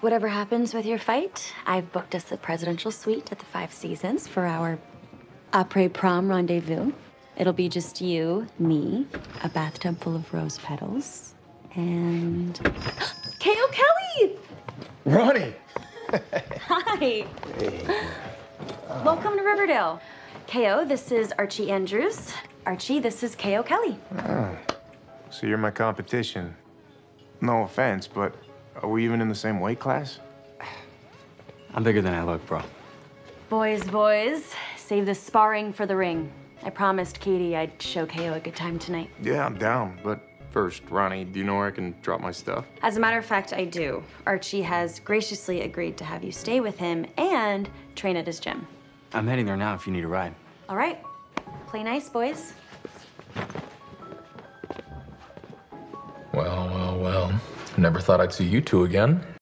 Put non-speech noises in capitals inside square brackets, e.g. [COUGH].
whatever happens with your fight, I've booked us the presidential suite at the Five Seasons for our après prom rendezvous. It'll be just you, me, a bathtub full of rose petals, and [GASPS] K.O. Kelly! Ronnie! Hi. Welcome to Riverdale. K.O., this is Archie Andrews. Archie, this is K.O. Kelly. Ah, so you're my competition. No offense, but are we even in the same weight class? I'm bigger than I look, bro. Boys, boys, save the sparring for the ring. I promised Katy I'd show KO a good time tonight. Yeah, I'm down. But first, Ronnie, do you know where I can drop my stuff? As a matter of fact, I do. Archie has graciously agreed to have you stay with him and train at his gym. I'm heading there now if you need a ride. All right. Play nice, boys. Well, well, well. Never thought I'd see you two again.